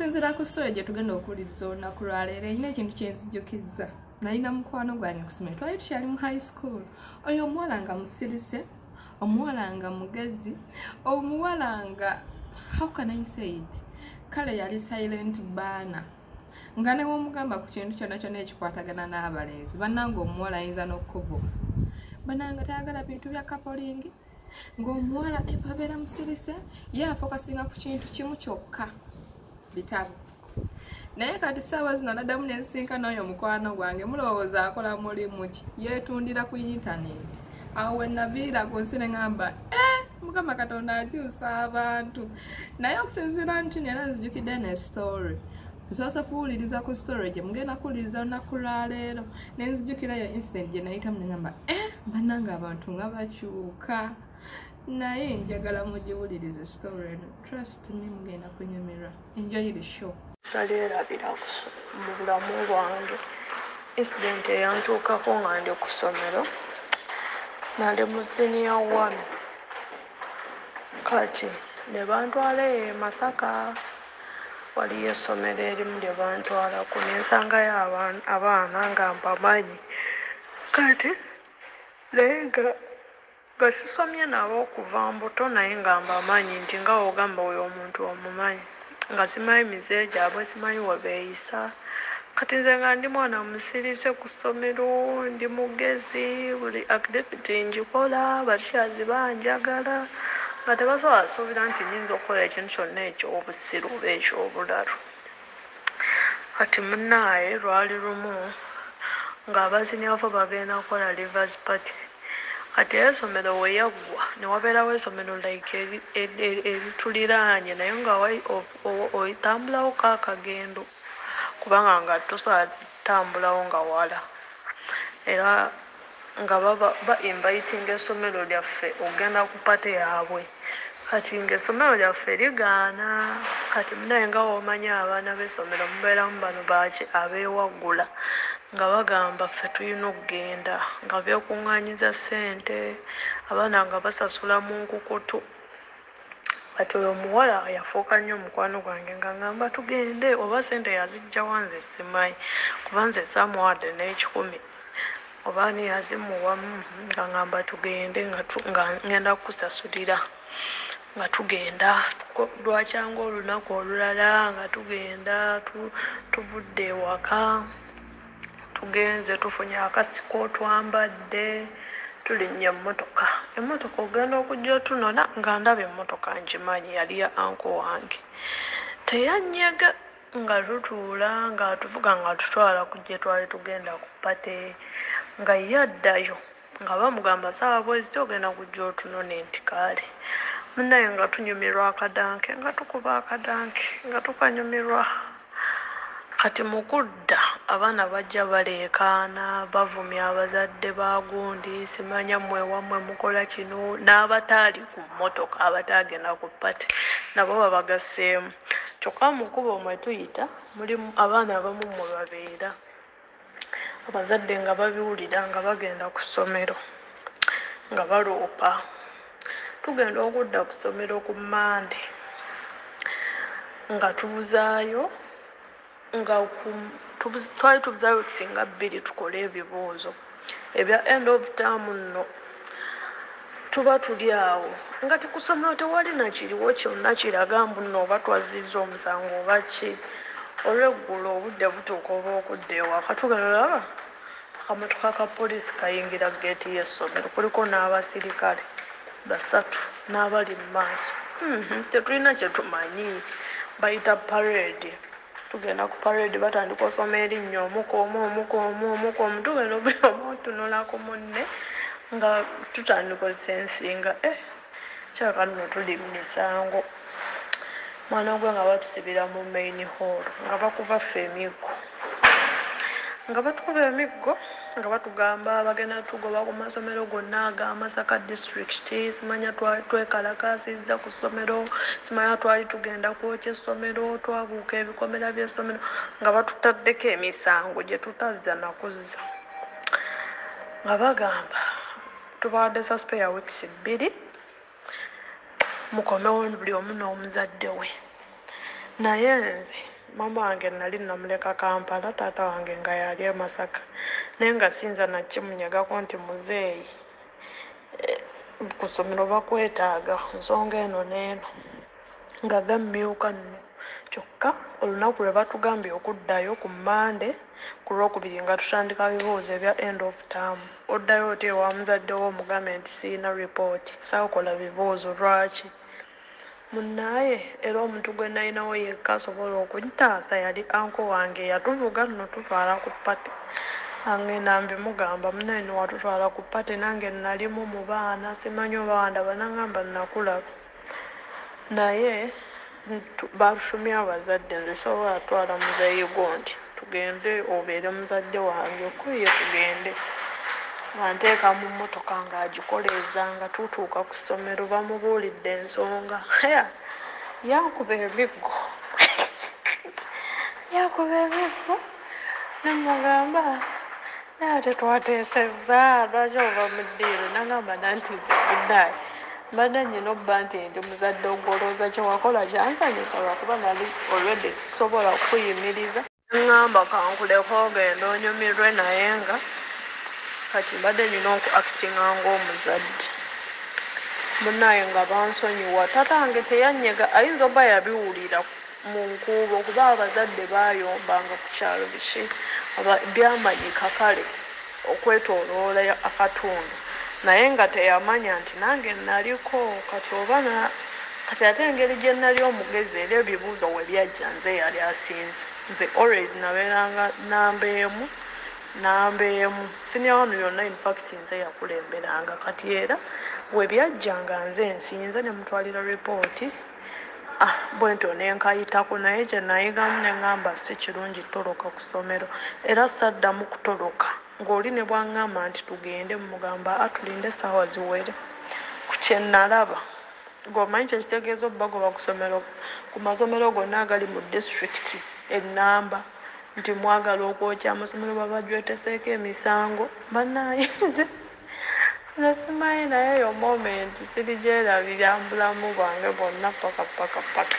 okusinziira ku story gye tugenda okuwuliriza olunaku lwaleero erina ekintu kyenzijjukiza nalina mukwano gwange ku ssomero. Twali tukyali mu high school. Oyo omuwala nga musirise omuwala nga mugezi omuwala nga how can I say it? Kale yali silent baana nga newomugamba ku kintu kyonna kyonna ekikwatagana n'abalenzi bannanga omuwala ayinza n'okukuvuga bananga tayagala bintu bya kapolingi ng'omuwala ebabeera musirise ye afokasinga ku kintu kimu kyokka bitabo. Naye kati saawa zino naddamu nensinkana oyo mukwano gwange mulowooza akola mulimu ki? Yeetundira ku intaneti awo wenaviira ku nsi neŋamba e mukama katonda akyusa abantu. Naye okusinziira nti nera nzijukidde ne story. Nsoose kuwuliriza ku story gye mugenda kuwuliriza olunaku lwaleero nenzijukirayo incident gye nayitamu neŋamba e bannanga abantu nga bakyuka naye njagala mugiwulirize story eno. Trust me mugenda kunyumirwa. Enjoy the show. Taleerabira mu bulamu bwange. Incident eyantuukako nga ndi ku ssomero. Nali mu siniya one. Kati ne bantwala e masaka. Waliyo essomero erimu lye bantwalaku nensangayo abaana nga mpamanyi. Kati naye nga nga sisomye nabo okuva mbuto naye nga mbamanyi nti nga ogamba oyo omuntu omumanyi. Nga simanyi mize gyabwe simanyi webeeyisa kati nze nga ndi mwana musirise ku ssomero ndi mugezi buli activity ngikola bakyazi banjagala. Nga tebasobola suubira nti nyinza okukola ekintu kyonna ekyobusiru oba ekyobulalu kati munaaye lwali lumu ng'abazinyavu bagenda kukola rivers party kati era essomero weyaggwa newabeerawo essomero like erituliraanye naye nga oyitambulawo ko akagendo kubanga nga tosobola tambulawo nga wala. Era nga ba invitinga essomero lyaffe okgenda ku pate yaabwe kati ngaessomero lyaffe ligaana kati munaye nga womanyi abaana b'essomero mubeeramu bano baki abeewaggula nga bagamba ffe tulina okugenda nga beekuŋŋaanyiza ssente abaana nga basasula mu nkukutu. Kati oyo omuwala yafuuka nnyo omukwano gwange nga ŋŋamba tugende oba ssente yazijja wanze simanyi kuba nze samuwadde n'ekikumi oba ani yazimuwa nga ŋŋamba tugende nga ŋŋenda kukusasulira nga tugenda lwakyanga olunaku olulala nga tugenda tuvudde ewaka tugenze tufunye akasiko twambadde tulinnya emmotoka. Emmotoka ogenda okujja otunona nga ndaba emmotoka ngimanyi yali ya anko wange. Teyanyega nga tutuula nga tuvuga nga tutwala ku gye twali tugenda ku pate nga ye addayo nga bamugamba saawa bweziti ogenda kujja otunona entikaale munaye nga tunyumirwa akadanke nga tukuba akadanke nga tukanyumirwa. Kati mu kudda abaana bajja baleekaana bavumya abazadde bagundi simanya mwewammwe mukola kino n'abataali ku mmotoka abataagenda ku pate nabo babagasseemu. Kyokka mukubo mwe tuyita mulimu abaana abamu mwe babeera. Abazadde nga babiwulira nga bagenda ku ssomero nga baloopa tugenda okudda ku ssomero ku mande nga tubuzaayo nga twali tubuzaayo kisinga bbiri tukole ebibuuzo. Ebya end of term nno tuba tuli awo. Nga tikusomero tewali nakiriwo kyonna kiraga mbu nno oba twazizza omusango oba ki. Olweggulo obudde butuuka oba okudda ewaka tugalaba akamotoka ka poliisi kayingira geeti y'essomero kuliko n'abasirikale basatu n'abali mu maaso. Tetulina kyetumanyi bayita parade. Tugenda ku parade batandika osoma erinnya omukomu omukomu omukomu tugenda buli omu otunulako munne nga tutandika osensinga. E kyaka nno tuli mu misango. Mwana gwe nga batusibira mu main hall nga bakuba ffe emiggo. Nga batukuba emiggo nga batugamba bagenda tugoba ku masomero gonna ag'amasaka district. Simanya twekalakasizza ku ssomero simanya twali tugenda kwokya essomero twabuuka ebikomera by'essomero nga batutaddeko emisango gye tutazza nakuzza nga bagamba tubawadde suspe ya weeks bbiri mukomewo buli omu n'omuzadde we. Naye nze mama wange nali namuleka kampala taata wange nga yali e masaka. Naye nga sinza nakimunyagako nti muzeeyi eh, ku ssomero bakwetaaga nsonga eno n'eno nga gammyuka nno. Kyokka olunaku lwe batugambye okuddayo ku mande ku lwokubiri nga tutandika bibuuzo ebya end of term. Oddayo oti ewa muzadde wo omugambe nti siina ripooti saakola bibuuzo lwaki munaaye era omuntu gwe nalinawo yekka asobola okuntaasa yali anko wange yatuvuga nno tutwala ku pate nange nambimugamba munaye niwatutwala ku pate nange nalimu mu baana simanyi oba wandaba nangamba nakulaba naye balusumya abazadde nze sobola twala muzayigo nti tugende obeere muzadde wange okuye tugende nga nteeka mu mmotoka ng'agikoleeza nga tutuuka ku ssomero bamubuulidde ensonga. Ya yankuba emiggo. Yankuba emiggo nemugamba naye tetwateesezza lwaki ova mu ddiiro? Nagamba nanti nze munnaye mbadde nyina obba nti ndi muzadde ogolooza kyewakola kyansanyusa lwakuba nali olwedde sisobola kuyimiriza. Ŋŋamba kankuleko ogenda onyumirwe naye nga kati mbadde nyina oku akitinga ng'omuzadde. Munaye nga bansonyiwa tatange teyanyega ayinza oba yabiwulira mu nkuubo kuba abazadde bayombanga ku kyalo biki byamanyika kale okwetooloola akatundu naye nga teyamanya nti nange naliko kati oba kati ate engeri gye nali omugezi era ebibuuzo we byajja nze yali asinze. Nze always nabeeranga namba emu namba emu sinia wano yonna infact nze yakulemberanga kati era we byajjanga nze nsinze ne mutwalira ripooti ah, bwento nenkayitako naye kye nayigamu ne ŋŋamba si kirungi toloka ku ssomero. Era saddamu kutoloka. Ng'oli ne bwaŋŋamba nti tugende mugamba atulinde essaawa ziwere. Ku kye nalaba ng'omanyi kye kitegeeza ssomero ku masomero gonna agali mu disitulikiti ennamba nti mwagala okwokya amasomero babajweteseeko emisango. Bannayinze nasimanyi naye eyo moment sirigyerabira mu bulamu bwange bwonna paka paka paka